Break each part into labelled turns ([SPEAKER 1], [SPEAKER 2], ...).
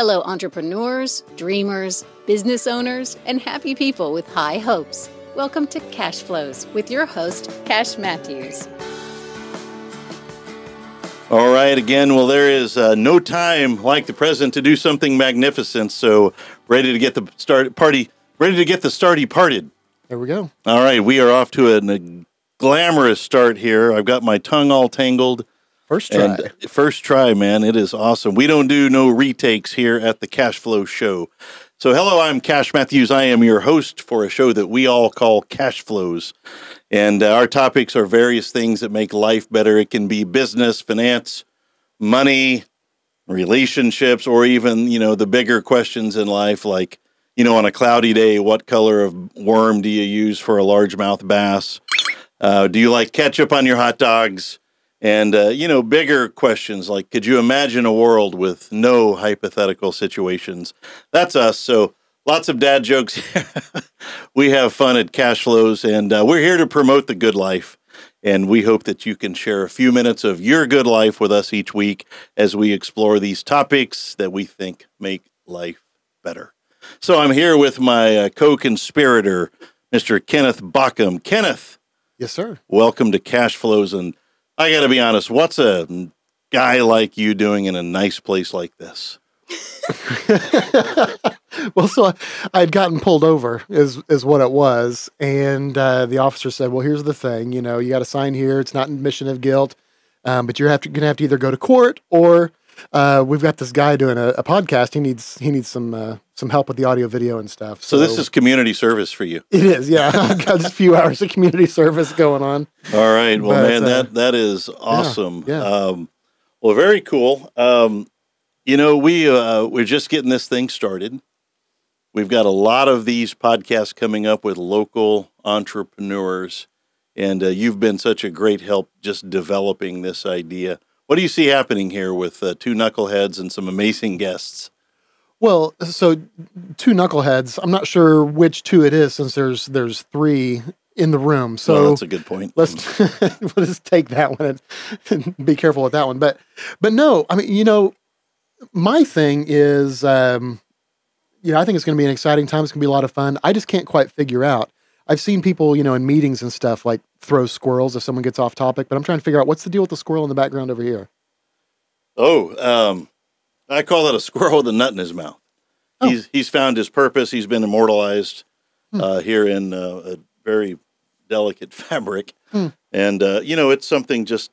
[SPEAKER 1] Hello, entrepreneurs, dreamers, business owners, and happy people with high hopes. Welcome to Cash Flows with your host, Cash Matthews.
[SPEAKER 2] All right, again, well, there is uh, no time like the present to do something magnificent. So, ready to get the start party, ready to get the starty parted.
[SPEAKER 3] There we go.
[SPEAKER 2] All right, we are off to a, a glamorous start here. I've got my tongue all tangled.
[SPEAKER 3] First try.
[SPEAKER 2] And first try, man. It is awesome. We don't do no retakes here at the Cash Flow Show. So, hello, I'm Cash Matthews. I am your host for a show that we all call Cash Flows. And uh, our topics are various things that make life better. It can be business, finance, money, relationships, or even, you know, the bigger questions in life like, you know, on a cloudy day, what color of worm do you use for a largemouth bass? Uh, do you like ketchup on your hot dogs? And, uh, you know, bigger questions like could you imagine a world with no hypothetical situations? That's us. So lots of dad jokes. we have fun at Cash Flows, and uh, we're here to promote the good life. And we hope that you can share a few minutes of your good life with us each week as we explore these topics that we think make life better. So I'm here with my uh, co conspirator, Mr. Kenneth Baucum. Kenneth.
[SPEAKER 3] Yes, sir.
[SPEAKER 2] Welcome to Cash Flows. And I got to be honest, what's a guy like you doing in a nice place like this?
[SPEAKER 3] well, so I had gotten pulled over, is is what it was, and uh, the officer said, "Well, here's the thing. You know, you got to sign here. It's not an admission of guilt, um, but you're have to, gonna have to either go to court or uh, we've got this guy doing a, a, podcast. He needs he needs some uh, some help with the audio, video, and stuff.
[SPEAKER 2] So, so this is community service for you.
[SPEAKER 3] It is, yeah. I've got a few hours of community service going on.
[SPEAKER 2] All right, well, but, man, uh, that that is awesome. Yeah. yeah. Um, well, very cool. Um, you know, we uh, we're just getting this thing started. We've got a lot of these podcasts coming up with local entrepreneurs, and uh, you've been such a great help just developing this idea. What do you see happening here with uh, two knuckleheads and some amazing guests?
[SPEAKER 3] Well, so two knuckleheads. I'm not sure which two it is since there's there's three in the room. So
[SPEAKER 2] well, that's a good point.
[SPEAKER 3] Let's we'll just take that one and be careful with that one. But but no, I mean, you know, my thing is um, you know, I think it's gonna be an exciting time. It's gonna be a lot of fun. I just can't quite figure out. I've seen people, you know, in meetings and stuff like throw squirrels if someone gets off topic, but I'm trying to figure out what's the deal with the squirrel in the background over here.
[SPEAKER 2] Oh, um, I call that a squirrel with a nut in his mouth. Oh. He's he's found his purpose. He's been immortalized hmm. uh, here in uh, a very delicate fabric, hmm. and uh, you know it's something. Just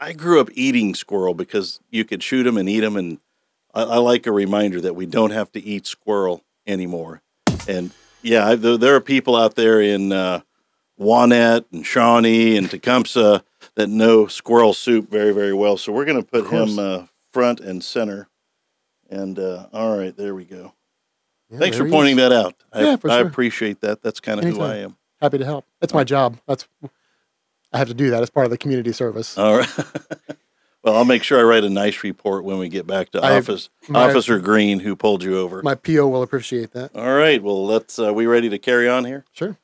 [SPEAKER 2] I grew up eating squirrel because you could shoot them and eat them, and I, I like a reminder that we don't have to eat squirrel anymore. And yeah, I, there are people out there in uh, Wanette and Shawnee and Tecumseh that know squirrel soup very, very well. So we're going to put him uh, front and center. And uh, all right, there we go. Yeah, Thanks for pointing is. that out. I, yeah, for sure. I appreciate that. That's kind of who I am.
[SPEAKER 3] Happy to help. That's my job. That's I have to do that as part of the community service.
[SPEAKER 2] All right. well, I'll make sure I write a nice report when we get back to I, office. My, Officer Green, who pulled you over.
[SPEAKER 3] My PO will appreciate that.
[SPEAKER 2] All right. Well, let's. Uh, we ready to carry on here?
[SPEAKER 3] Sure.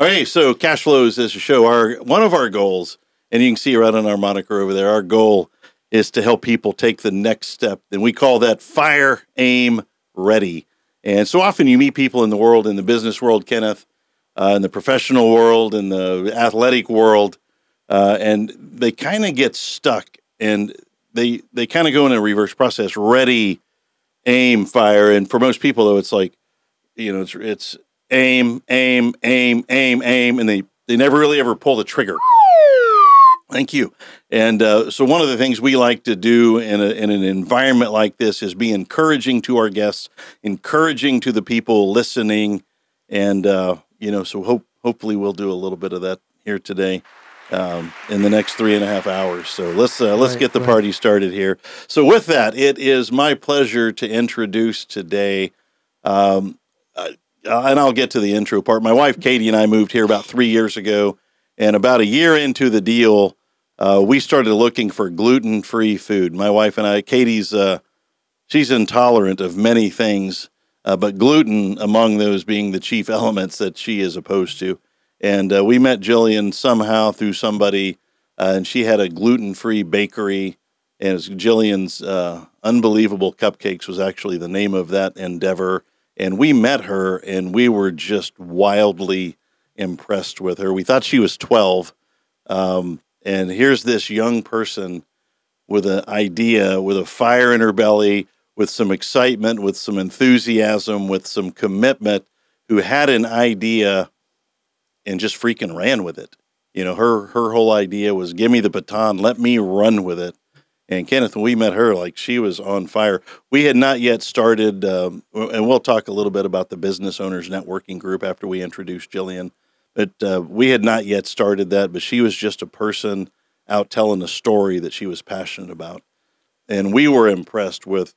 [SPEAKER 2] All right. so cash flows is a show. Our one of our goals, and you can see right on our moniker over there. Our goal is to help people take the next step, and we call that fire, aim, ready. And so often you meet people in the world, in the business world, Kenneth, uh, in the professional world, in the athletic world, uh, and they kind of get stuck, and they they kind of go in a reverse process: ready, aim, fire. And for most people, though, it's like you know, it's it's aim, aim, aim, aim, aim, and they they never really ever pull the trigger. Thank you. And uh, so, one of the things we like to do in, a, in an environment like this is be encouraging to our guests, encouraging to the people listening, and uh, you know, so hope hopefully we'll do a little bit of that here today um, in the next three and a half hours. So let's uh, let's right, get the right. party started here. So with that, it is my pleasure to introduce today. Um, uh, uh, and I'll get to the intro part. My wife Katie and I moved here about three years ago, and about a year into the deal, uh, we started looking for gluten free food. My wife and I, Katie's, uh, she's intolerant of many things, uh, but gluten among those being the chief elements that she is opposed to. And uh, we met Gyllian somehow through somebody, uh, and she had a gluten free bakery And Gyllian's uh, Unbelievable Cupcakes was actually the name of that endeavor. And we met her and we were just wildly impressed with her. We thought she was 12. Um, and here's this young person with an idea, with a fire in her belly, with some excitement, with some enthusiasm, with some commitment, who had an idea and just freaking ran with it. You know, her her whole idea was give me the baton, let me run with it. And Kenneth, when we met her, like she was on fire. We had not yet started, um, and we'll talk a little bit about the business owners networking group after we introduce Gyllian. But uh, we had not yet started that. But she was just a person out telling a story that she was passionate about, and we were impressed with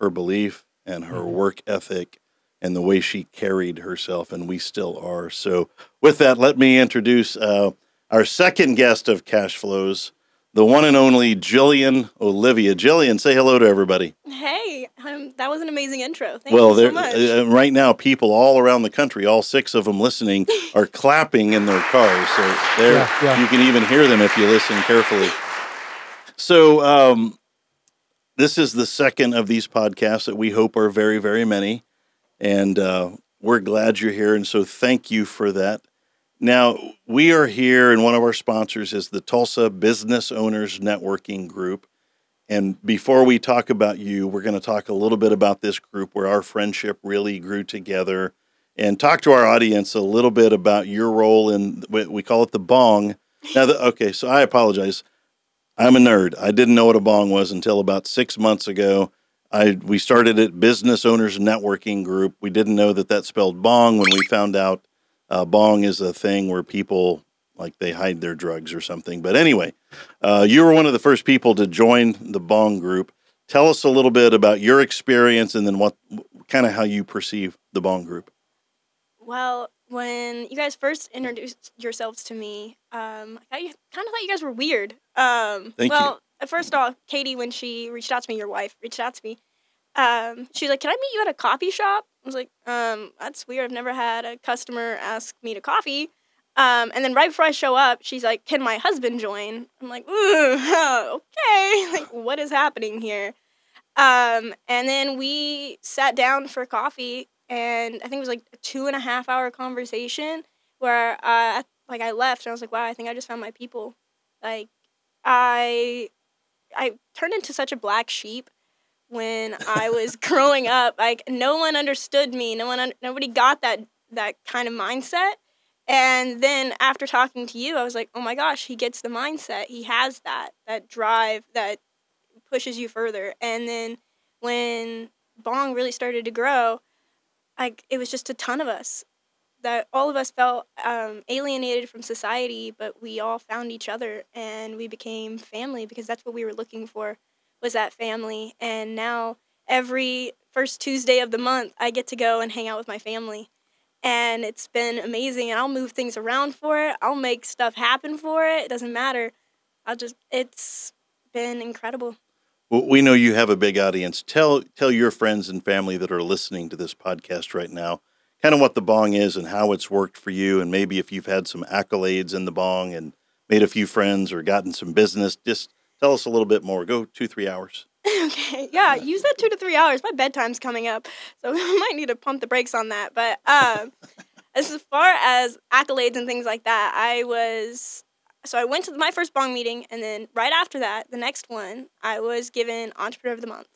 [SPEAKER 2] her belief and her work ethic and the way she carried herself, and we still are. So, with that, let me introduce uh, our second guest of Cash Flows, the one and only Gyllian Olivia. Gyllian, say hello to everybody.
[SPEAKER 4] Hey, um, that was an amazing intro. Thank
[SPEAKER 2] well,
[SPEAKER 4] you so much.
[SPEAKER 2] uh, right now, people all around the country, all six of them listening, are clapping in their cars. So there,
[SPEAKER 3] Yeah, yeah.
[SPEAKER 2] you can even hear them if you listen carefully. So, um, this is the second of these podcasts that we hope are very, very many, and uh, we're glad you're here. And so, thank you for that. Now, we are here, and one of our sponsors is the Tulsa Business Owners Networking Group. And before we talk about you, we're going to talk a little bit about this group where our friendship really grew together and talk to our audience a little bit about your role in, we we call it the bong. Now, the, okay, so I apologize. I'm a nerd. I didn't know what a bong was until about six months ago. I we started at Business Owners Networking Group. We didn't know that that spelled bong when we found out uh, bong is a thing where people like they hide their drugs or something. But anyway, uh, you were one of the first people to join the bong group. Tell us a little bit about your experience and then what kind of how you perceive the bong group.
[SPEAKER 4] well, when you guys first introduced yourselves to me, um, I kind of thought you guys were weird. Um,
[SPEAKER 2] Thank you.
[SPEAKER 4] well, uh, first off, Katie, when she reached out to me, your wife reached out to me. Um, she's like, "Can I meet you at a coffee shop?" I was like, um, "That's weird. I've never had a customer ask me to coffee." Um, and then right before I show up, she's like, "Can my husband join?" I'm like, "Okay, like what is happening here?" Um, and then we sat down for coffee, and I think it was like a two and a half hour conversation where uh, like I left and I was like, "Wow, I think I just found my people." Like, I I turned into such a black sheep when I was growing up. Like, no one understood me. No one, un- nobody got that that kind of mindset. And then after talking to you, I was like, "Oh my gosh, he gets the mindset. He has that that drive that pushes you further." And then when Bong really started to grow, like it was just a ton of us that all of us felt um, alienated from society, but we all found each other and we became family because that's what we were looking for was that family. And now every first Tuesday of the month, I get to go and hang out with my family. And it's been amazing. And I'll move things around for it. I'll make stuff happen for it. It doesn't matter. I'll just, it's been incredible.
[SPEAKER 2] Well, we know you have a big audience. Tell tell your friends and family that are listening to this podcast right now, kind of what the bong is and how it's worked for you, and maybe if you've had some accolades in the bong and made a few friends or gotten some business. Just tell us a little bit more. Go two three hours.
[SPEAKER 4] okay, yeah, you said two to three hours. My bedtime's coming up, so we might need to pump the brakes on that. But um, as far as accolades and things like that, I was so I went to my first bong meeting, and then right after that, the next one, I was given Entrepreneur of the Month,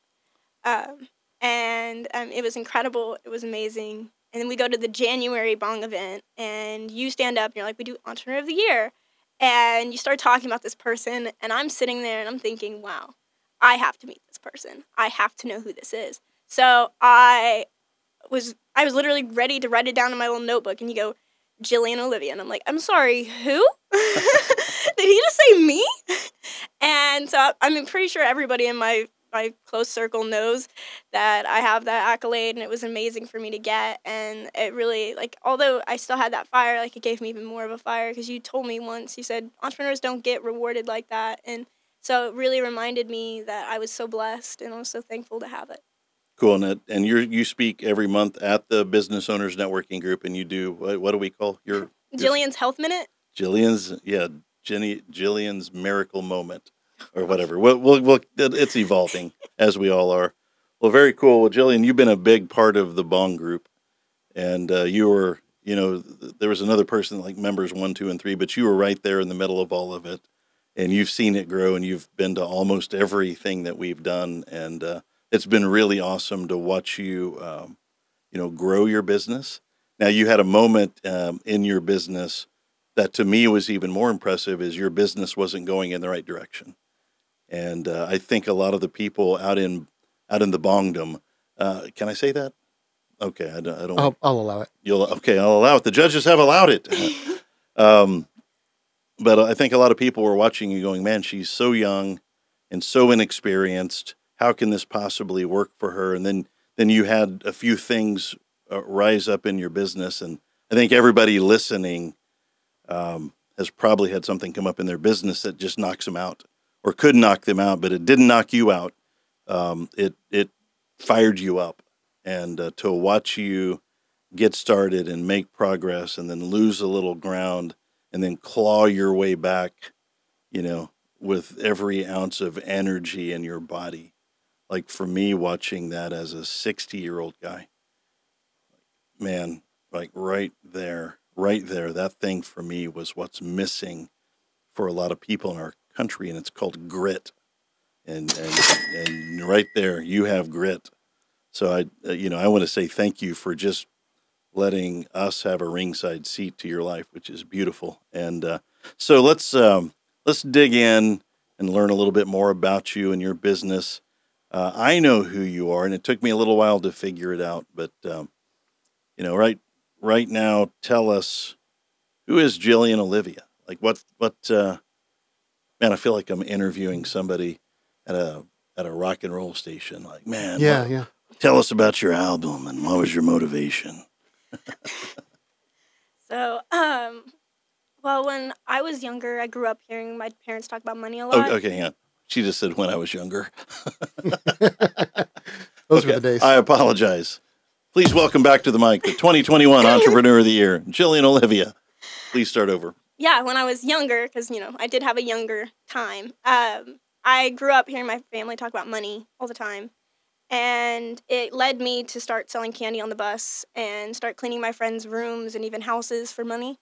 [SPEAKER 4] um, and um, it was incredible. It was amazing. And then we go to the January bong event, and you stand up, and you're like, "We do Entrepreneur of the Year," and you start talking about this person, and I'm sitting there, and I'm thinking, "Wow." I have to meet this person. I have to know who this is. So I was I was literally ready to write it down in my little notebook and you go, Gyllian Olivia. And I'm like, I'm sorry, who? Did he just say me? And so I'm pretty sure everybody in my my close circle knows that I have that accolade and it was amazing for me to get and it really like although I still had that fire like it gave me even more of a fire because you told me once you said entrepreneurs don't get rewarded like that and so it really reminded me that I was so blessed and I was so thankful to have it.
[SPEAKER 2] Cool, and it- and you you speak every month at the Business Owners Networking Group, and you do what, what do we call your.
[SPEAKER 4] Gyllian's Health Minute.
[SPEAKER 2] Gyllian's yeah Jenny Gyllian's Miracle Moment. Or whatever. We'll, we'll, we'll, it's evolving as we all are. Well, very cool. Well, Gyllian, you've been a big part of the Bong Group, and uh, you were, you know, there was another person like members one, two, and three, but you were right there in the middle of all of it, and you've seen it grow, and you've been to almost everything that we've done, and uh, it's been really awesome to watch you, um, you know, grow your business. Now, you had a moment um, in your business that to me was even more impressive is your business wasn't going in the right direction. And uh, I think a lot of the people out in out in the bongdom, uh, can I say that? Okay, I don't. I don't
[SPEAKER 3] I'll, I'll allow it.
[SPEAKER 2] You'll okay. I'll allow it. The judges have allowed it. um, but I think a lot of people were watching you, going, "Man, she's so young and so inexperienced. How can this possibly work for her?" And then then you had a few things uh, rise up in your business, and I think everybody listening um, has probably had something come up in their business that just knocks them out, or could knock them out, but it didn't knock you out. Um, it it fired you up, and uh, to watch you get started and make progress, and then lose a little ground, and then claw your way back, you know, with every ounce of energy in your body. Like for me, watching that as a 60 year old guy, man, like right there, right there, that thing for me was what's missing for a lot of people in our country, and it's called grit. And, and, and right there, you have grit. So I, uh, you know, I want to say thank you for just letting us have a ringside seat to your life, which is beautiful. And uh, so let's um, let's dig in and learn a little bit more about you and your business. Uh, I know who you are, and it took me a little while to figure it out. But um, you know, right right now, tell us who is Gyllian Olivia? Like what what? Uh, man, I feel like I'm interviewing somebody at a at a rock and roll station. Like, man,
[SPEAKER 3] Yeah,
[SPEAKER 2] what-
[SPEAKER 3] yeah.
[SPEAKER 2] tell us about your album and what was your motivation?
[SPEAKER 4] So, um, well, when I was younger, I grew up hearing my parents talk about money a
[SPEAKER 2] Oh,
[SPEAKER 4] lot.
[SPEAKER 2] okay, hang on. She just said when I was younger.
[SPEAKER 3] Those
[SPEAKER 2] Okay,
[SPEAKER 3] were the days.
[SPEAKER 2] I apologize. Please welcome back to the mic the 2021 Entrepreneur of the Year, Gyllian Olivia. Please start over.
[SPEAKER 4] Yeah, when I was younger, because you know I did have a younger time. Um, I grew up hearing my family talk about money all the time, and it led me to start selling candy on the bus and start cleaning my friends' rooms and even houses for money.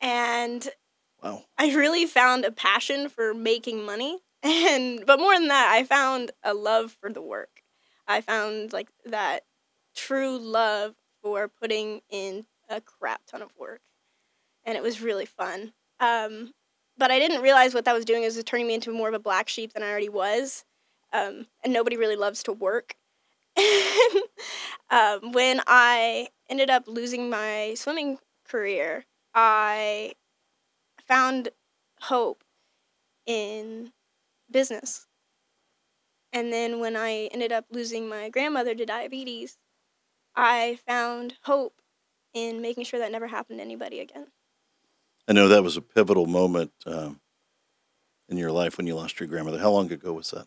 [SPEAKER 4] And
[SPEAKER 2] Wow.
[SPEAKER 4] I really found a passion for making money, and but more than that, I found a love for the work. I found like that true love for putting in a crap ton of work, and it was really fun. Um, but I didn't realize what that was doing is it was turning me into more of a black sheep than I already was, um, and nobody really loves to work. um, when I ended up losing my swimming career, I found hope in business. And then when I ended up losing my grandmother to diabetes, I found hope in making sure that never happened to anybody again.
[SPEAKER 2] I know that was a pivotal moment um, in your life when you lost your grandmother. How long ago was that?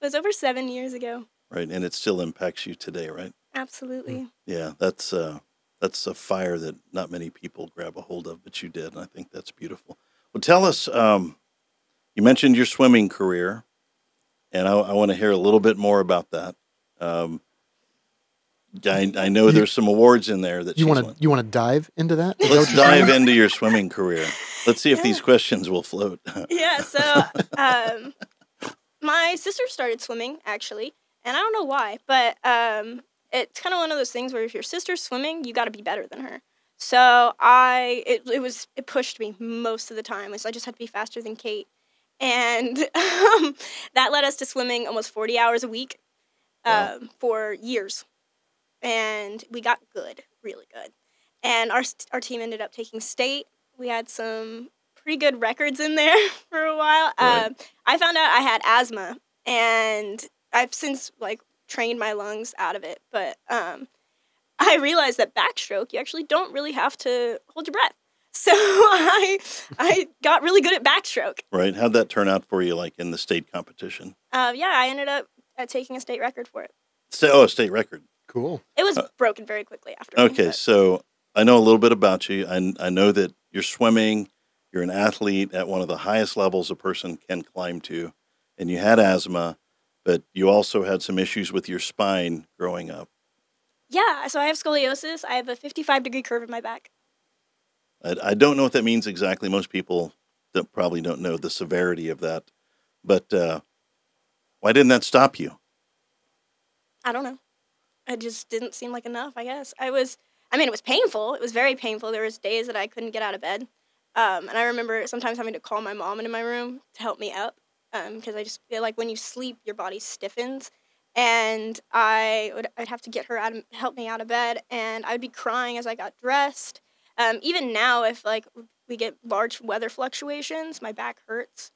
[SPEAKER 4] It was over seven years ago.
[SPEAKER 2] Right, and it still impacts you today, right?
[SPEAKER 4] Absolutely.
[SPEAKER 2] Yeah, that's uh, that's a fire that not many people grab a hold of, but you did, and I think that's beautiful. Well, tell us. Um, you mentioned your swimming career, and I, I want to hear a little bit more about that. Um, I, I know
[SPEAKER 3] You-
[SPEAKER 2] there's some awards in there that
[SPEAKER 3] you want to you want to dive into that? Is that
[SPEAKER 2] Let's
[SPEAKER 3] what
[SPEAKER 2] dive into your swimming career. Let's see if these questions will float.
[SPEAKER 4] yeah, so um, my sister started swimming actually, and I don't know why, but um, it's kind of one of those things where if your sister's swimming, you got to be better than her. So I, it, it was, it pushed me most of the time. So I just had to be faster than Kate, and um, that led us to swimming almost forty hours a week
[SPEAKER 2] Wow.
[SPEAKER 4] um, for years, and we got good, really good. And our our team ended up taking state. We had some pretty good records in there for a while.
[SPEAKER 2] Right.
[SPEAKER 4] Um, I found out I had asthma, and I've since like trained my lungs out of it. But um, I realized that backstroke, you actually don't really have to hold your breath. So I I got really good at backstroke.
[SPEAKER 2] right? How'd that turn out for you, like in the state competition?
[SPEAKER 4] Uh, yeah, I ended up uh, taking a state record for it.
[SPEAKER 2] So, oh, a state record.
[SPEAKER 3] Cool.
[SPEAKER 4] It was
[SPEAKER 2] Uh,
[SPEAKER 4] broken very quickly after.
[SPEAKER 2] Okay,
[SPEAKER 4] but-
[SPEAKER 2] so I know a little bit about you. I, I know that you're swimming. You're an athlete at one of the highest levels a person can climb to. and you had asthma, but you also had some issues with your spine growing up.
[SPEAKER 4] Yeah, so I have scoliosis. I have a 55 degree curve in my back.
[SPEAKER 2] I, I don't know what that means exactly. Most people don't, probably don't know the severity of that. But uh, why didn't that stop you?
[SPEAKER 4] I don't know. It just didn't seem like enough, I guess. I was, I mean, it was painful. It was very painful. There was days that I couldn't get out of bed. Um, and I remember sometimes having to call my mom into my room to help me up because um, I just feel like when you sleep, your body stiffens. And I would I'd have to get her out of, help me out of bed, and I'd be crying as I got dressed. Um, even now, if like we get large weather fluctuations, my back hurts.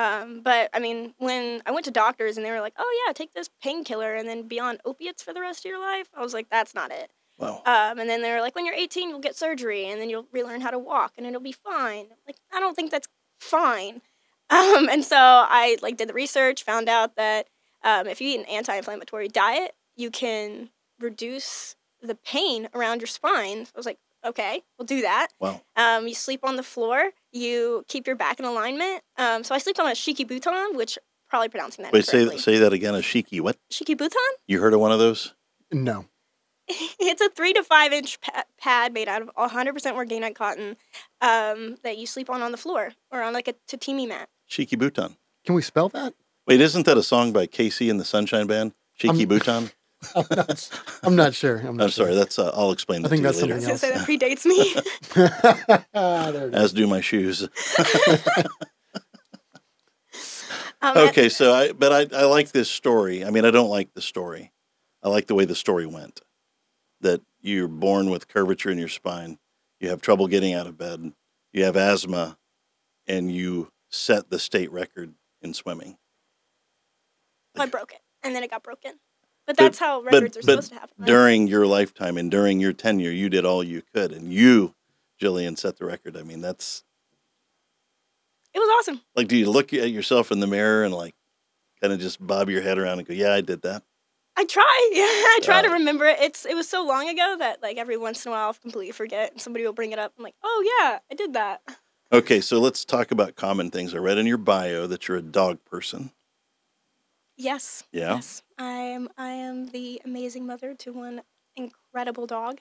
[SPEAKER 4] Um, but I mean, when I went to doctors and they were like, "Oh yeah, take this painkiller and then be on opiates for the rest of your life," I was like, "That's not it."
[SPEAKER 2] Wow.
[SPEAKER 4] Um, and then they were like, "When you're 18, you'll get surgery and then you'll relearn how to walk and it'll be fine." Like, I don't think that's fine. Um, and so I like did the research, found out that um, if you eat an anti-inflammatory diet, you can reduce the pain around your spine. So I was like, okay, we'll do that.
[SPEAKER 2] Wow.
[SPEAKER 4] Um, you sleep on the floor. You keep your back in alignment. Um, so I sleep on a shiki buton, which probably pronouncing that
[SPEAKER 2] Wait, say say that again. A shiki. What?
[SPEAKER 4] Shiki buton?
[SPEAKER 2] You heard of one of those?
[SPEAKER 3] No.
[SPEAKER 4] it's a three to five inch pa- pad made out of 100% organic cotton um, that you sleep on on the floor or on like a tatami mat.
[SPEAKER 2] Shiki buton.
[SPEAKER 3] Can we spell that?
[SPEAKER 2] Wait, isn't that a song by KC and the Sunshine Band? Shiki
[SPEAKER 3] I'm-
[SPEAKER 2] buton.
[SPEAKER 3] I'm not, I'm not sure. I'm, not
[SPEAKER 2] I'm sorry. That's uh, I'll explain
[SPEAKER 3] I
[SPEAKER 2] that
[SPEAKER 3] think
[SPEAKER 2] to
[SPEAKER 3] that's
[SPEAKER 2] you later.
[SPEAKER 3] Something
[SPEAKER 4] gonna say that predates me.
[SPEAKER 3] sure. there it is.
[SPEAKER 2] As do my shoes.
[SPEAKER 4] um,
[SPEAKER 2] Okay, so I but I, I like this story. I mean, I don't like the story. I like the way the story went. That you're born with curvature in your spine, you have trouble getting out of bed, you have asthma, and you set the state record in swimming.
[SPEAKER 4] I broke it, and then it got broken. But
[SPEAKER 2] But-
[SPEAKER 4] that's how records are supposed to happen. right?
[SPEAKER 2] During your lifetime and during your tenure, you did all you could, and you, Gyllian, set the record. I mean, that's
[SPEAKER 4] It was awesome.
[SPEAKER 2] like, do you look at yourself in the mirror and like, kind of just bob your head around and go, "Yeah, I did that."
[SPEAKER 4] I try. Yeah, I try to
[SPEAKER 2] Uh,
[SPEAKER 4] remember it. It's it was so long ago that like every once in a while I'll completely forget, and somebody will bring it up. I'm like, oh yeah, I did that.
[SPEAKER 2] Okay, so let's talk about common things. I read in your bio that you're a dog person.
[SPEAKER 4] Yes.
[SPEAKER 2] Yeah.
[SPEAKER 4] Yes. I am. I am the amazing mother to one incredible dog.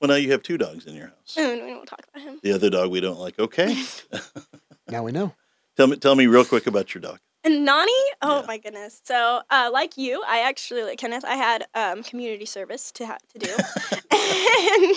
[SPEAKER 2] Well, now you have two dogs in your house.
[SPEAKER 4] And we won't talk about him.
[SPEAKER 2] The other dog we don't like. Okay,
[SPEAKER 3] Now we know.
[SPEAKER 2] tell me, tell me real quick about your dog.
[SPEAKER 4] And Nani, oh
[SPEAKER 2] Yeah.
[SPEAKER 4] my goodness. So, uh, like you, I actually, like Kenneth, I had um, community service to ha- to do, and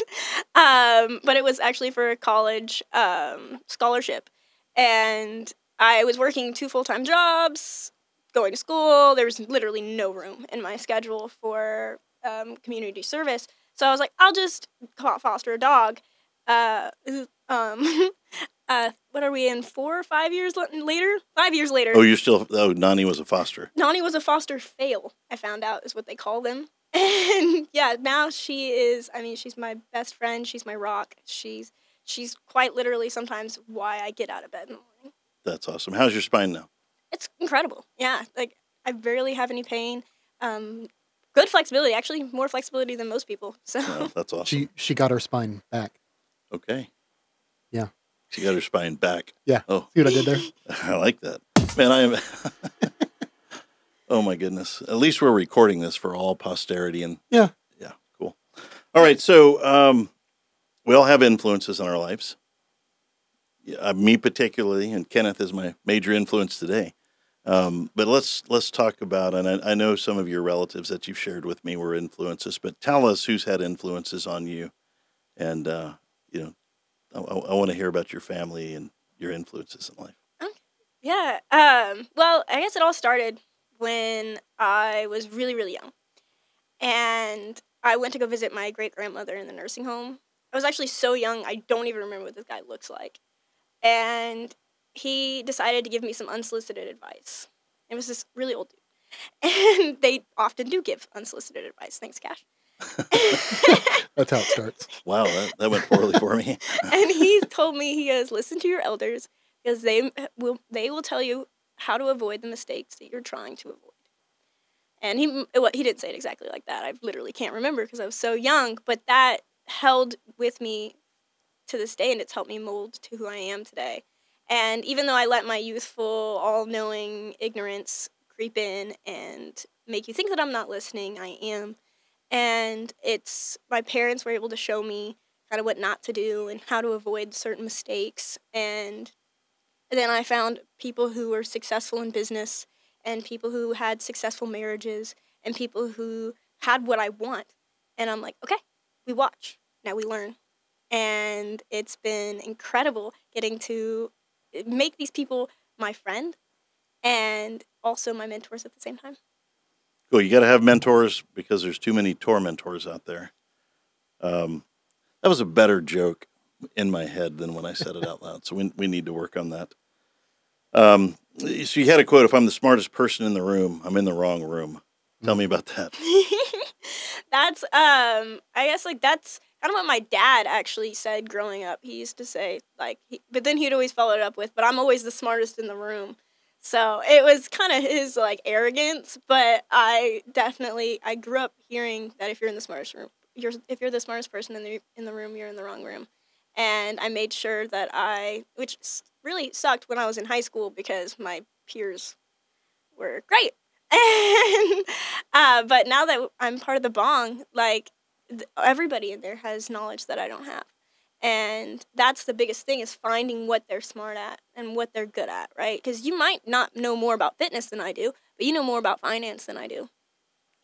[SPEAKER 4] um, but it was actually for a college um, scholarship, and I was working two full time jobs, going to school. There was literally no room in my schedule for um, community service, so I was like, I'll just foster a dog. Uh, um, uh, what are we in? Four or five years later? Five years later.
[SPEAKER 2] Oh, you're still. Oh, Nani was a foster.
[SPEAKER 4] Nani was a foster fail, I found out is what they call them. And yeah, now she is I mean, she's my best friend, she's my rock. She's she's quite literally sometimes why I get out of bed in the morning.
[SPEAKER 2] That's awesome. How's your spine now?
[SPEAKER 4] It's incredible. Yeah. Like I barely have any pain. Um good flexibility, actually more flexibility than most people. So
[SPEAKER 2] Well, that's awesome.
[SPEAKER 3] She she got her spine back.
[SPEAKER 2] okay.
[SPEAKER 3] Yeah.
[SPEAKER 2] She got her spine back.
[SPEAKER 3] Yeah.
[SPEAKER 2] Oh,
[SPEAKER 3] See what I did there?
[SPEAKER 2] I like that. Man, I am. oh my goodness. At least we're recording this for all posterity and
[SPEAKER 3] Yeah.
[SPEAKER 2] yeah, cool. All right, so um, we all have influences in our lives. Yeah, uh, me particularly, and Kenneth is my major influence today. Um, but let's let's talk about, and I, I know some of your relatives that you've shared with me were influences. But tell us who's had influences on you, and uh, you know, I, I want to hear about your family and your influences in life.
[SPEAKER 4] Yeah. Um, well, I guess it all started when I was really, really young. And I went to go visit my great grandmother in the nursing home. I was actually so young, I don't even remember what this guy looks like. And he decided to give me some unsolicited advice. It was this really old dude. And they often do give unsolicited advice. Thanks, Cash.
[SPEAKER 3] That's how it starts.
[SPEAKER 2] Wow, that, that went poorly for me.
[SPEAKER 4] and he told me he goes listen to your elders because they will they will tell you how to avoid the mistakes that you're trying to avoid and he well, he didn't say it exactly like that i literally can't remember because i was so young but that held with me to this day and it's helped me mold to who i am today And even though I let my youthful, all knowing ignorance creep in and make you think that I'm not listening, I am. And it's my parents were able to show me kind of what not to do and how to avoid certain mistakes. And then I found people who were successful in business and people who had successful marriages and people who had what I want. And I'm like, okay, we watch, now we learn. And it's been incredible getting to make these people my friend and also my mentors at the same time.
[SPEAKER 2] Cool. You got to have mentors because there's too many tormentors out there. Um, that was a better joke in my head than when I said it out loud. So we, we need to work on that. Um, so you had a quote if I'm the smartest person in the room, I'm in the wrong room. Tell me about that.
[SPEAKER 4] that's, um, I guess, like, that's kind of what my dad actually said growing up. He used to say, like, he, but then he'd always follow it up with, but I'm always the smartest in the room. So it was kind of his like arrogance, but I definitely I grew up hearing that if you're in the smartest room, you're if you're the smartest person in the in the room, you're in the wrong room. And I made sure that I, which really sucked when I was in high school because my peers were great. And, uh, but now that I'm part of the bong, like everybody in there has knowledge that I don't have. And that's the biggest thing is finding what they're smart at and what they're good at right? Because you might not know more about fitness than i do but you know more about finance than i do.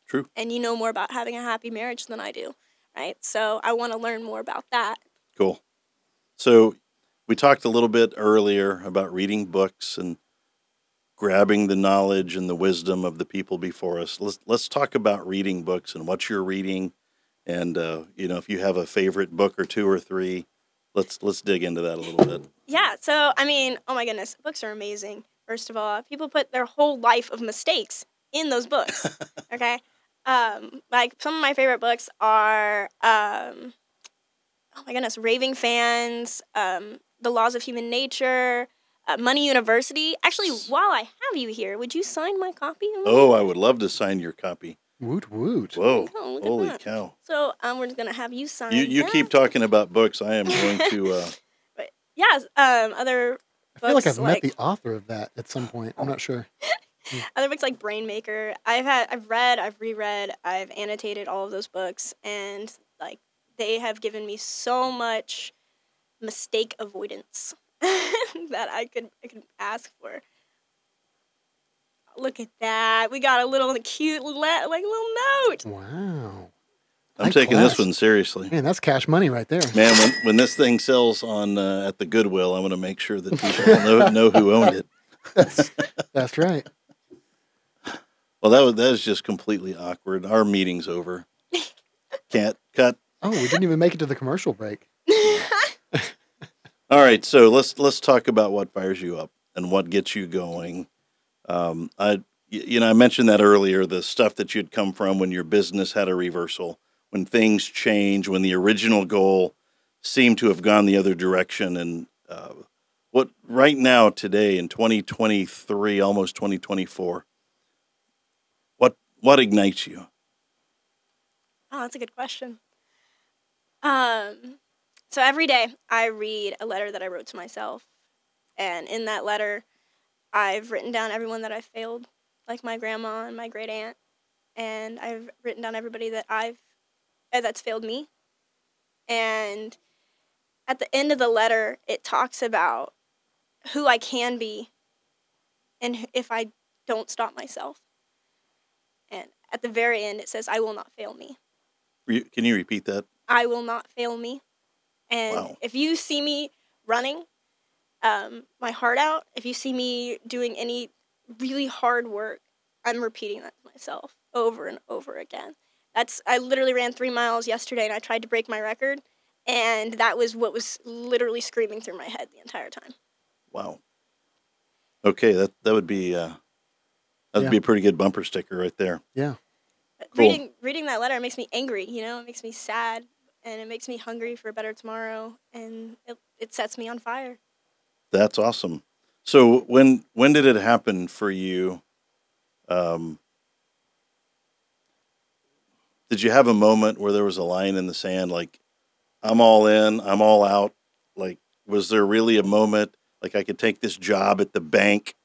[SPEAKER 2] True.
[SPEAKER 4] And you know more about having a happy marriage than i do right? So i want to learn more about that.
[SPEAKER 2] Cool. So we talked a little bit earlier about reading books and grabbing the knowledge and the wisdom of the people before us. Let's let's talk about reading books and what you're reading and uh, you know if you have a favorite book or two or three let's let's dig into that a little bit.
[SPEAKER 4] Yeah so i mean oh my goodness books are amazing first of all. People put their whole life of mistakes in those books okay? Um, like some of my favorite books are um, oh my goodness raving fans um, the laws of human nature uh, money university. Actually while i have you here would you sign my copy?
[SPEAKER 2] Oh i would love to sign your copy
[SPEAKER 3] Woot woot.
[SPEAKER 2] Whoa. Oh, Holy that. cow.
[SPEAKER 4] So um, we're just going to have you sign.
[SPEAKER 2] You, you keep talking about books. I am going to. Uh...
[SPEAKER 4] but, yeah, um, other
[SPEAKER 3] I feel like I've like... met the author of that at some point. I'm not sure.
[SPEAKER 4] other books like Brainmaker. I've had, I've read, I've reread, I've annotated all of those books, and like they have given me so much mistake avoidance that I could I could ask for. Look at that. We got a little cute le- like little note.
[SPEAKER 3] Wow.
[SPEAKER 2] I'm taking class. this one seriously.
[SPEAKER 3] Man, that's cash money right there.
[SPEAKER 2] Man, when, when this thing sells on uh, at the Goodwill, I'm going to make sure that people know, know who owned it.
[SPEAKER 3] that's, that's right.
[SPEAKER 2] Well, that was that was just completely awkward. Our meeting's over. Can't cut.
[SPEAKER 3] Oh, we didn't even make it to the commercial break.
[SPEAKER 2] All right, so let's let's talk about what fires you up and what gets you going um, I, you know, I mentioned that earlier. The stuff that you'd come from when your business had a reversal, when things change, when the original goal seemed to have gone the other direction, and uh, what right now today in 2023, almost 2024, what what ignites you?
[SPEAKER 4] Oh, that's a good question. Um, so every day I read a letter that I wrote to myself, and in that letter I've written down everyone that I've failed, like my grandma and my great aunt, and I've written down everybody that I've uh, that's failed me. And at the end of the letter, it talks about who I can be and if I don't stop myself. And at the very end, it says, I will not fail me.
[SPEAKER 2] Can you repeat that?
[SPEAKER 4] I will not fail me. And wow. if you see me running, um, my heart out. If you see me doing any really hard work, I'm repeating that to myself over and over again. That's I literally ran three miles yesterday, and I tried to break my record, and that was what was literally screaming through my head the entire time.
[SPEAKER 2] Wow. Okay, that that would be uh, that would yeah. be a pretty good bumper sticker right there.
[SPEAKER 3] Yeah.
[SPEAKER 4] Cool. Reading reading that letter makes me angry. You know, it makes me sad, and it makes me hungry for a better tomorrow, and it, it sets me on fire.
[SPEAKER 2] That's awesome. So when when did it happen for you? Um, did you have a moment where there was a line in the sand, like I'm all in, I'm all out? Like, was there really a moment? Like I could take this job at the bank,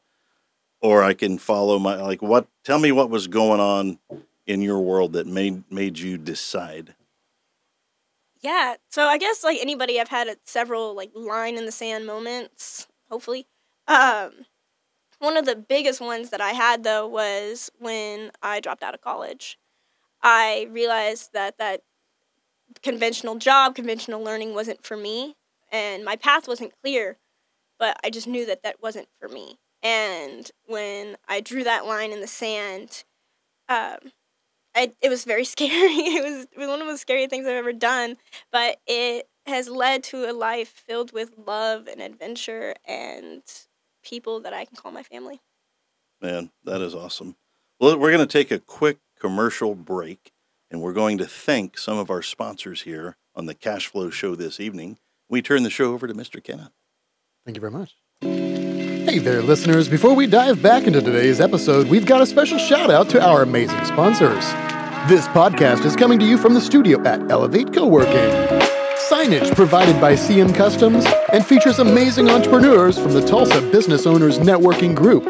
[SPEAKER 2] or I can follow my like what? Tell me what was going on in your world that made made you decide.
[SPEAKER 4] Yeah. So I guess like anybody, I've had a, several like line in the sand moments. Hopefully, um, one of the biggest ones that I had though was when I dropped out of college. I realized that that conventional job, conventional learning wasn't for me, and my path wasn't clear. But I just knew that that wasn't for me. And when I drew that line in the sand, um, I, it was very scary. It was, it was one of the scary things I've ever done, but it has led to a life filled with love and adventure and people that I can call my family.
[SPEAKER 2] Man, that is awesome. Well, we're going to take a quick commercial break and we're going to thank some of our sponsors here on the Cash Flow Show this evening. We turn the show over to Mr. Kenneth.
[SPEAKER 3] Thank you very much. Hey there, listeners. Before we dive back into today's episode, we've got a special shout out to our amazing sponsors. This podcast is coming to you from the studio at Elevate Co-working. Signage provided by CM Customs and features amazing entrepreneurs from the Tulsa Business Owners Networking Group.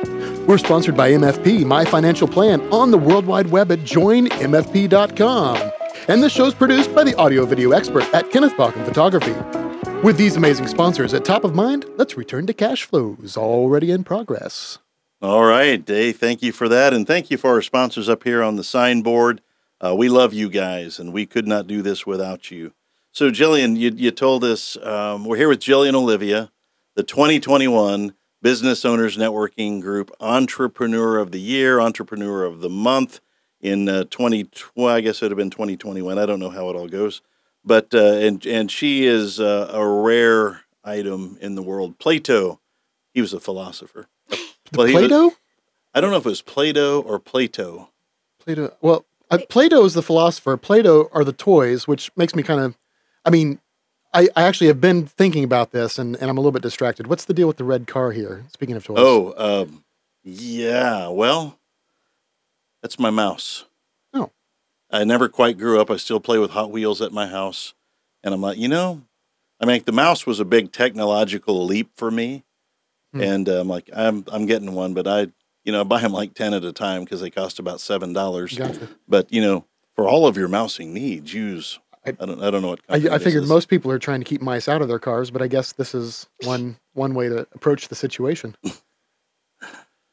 [SPEAKER 3] We're sponsored by MFP, My Financial Plan, on the World Wide Web at joinmfp.com. And this show's produced by the audio video expert at Kenneth Baucum Photography. With these amazing sponsors at top of mind, let's return to cash flows already in progress.
[SPEAKER 2] All right, Dave, thank you for that. And thank you for our sponsors up here on the signboard. Uh, we love you guys, and we could not do this without you. So, Gyllian, you, you told us um, we're here with Gyllian Olivia, the 2021 Business Owners Networking Group Entrepreneur of the Year, Entrepreneur of the Month in uh, 2020. I guess it would have been 2021. I don't know how it all goes. But, uh, and, and she is uh, a rare item in the world. Plato, he was a philosopher.
[SPEAKER 3] Well, Plato?
[SPEAKER 2] Was, I don't know if it was Plato or Plato.
[SPEAKER 3] Plato. Well, uh, Plato is the philosopher. Play-Doh are the toys, which makes me kind of. I mean, I, I actually have been thinking about this, and, and I'm a little bit distracted. What's the deal with the red car here? Speaking of toys.
[SPEAKER 2] Oh, um, yeah. Well, that's my mouse. I never quite grew up. I still play with Hot Wheels at my house, and I'm like, you know, I mean, the mouse was a big technological leap for me, hmm. and uh, I'm like, I'm I'm getting one, but I, you know, I buy them like ten at a time because they cost about seven dollars.
[SPEAKER 3] Gotcha.
[SPEAKER 2] But you know, for all of your mousing needs, use I, I, don't I don't know what.
[SPEAKER 3] I, I figured most people are trying to keep mice out of their cars, but I guess this is one one way to approach the situation.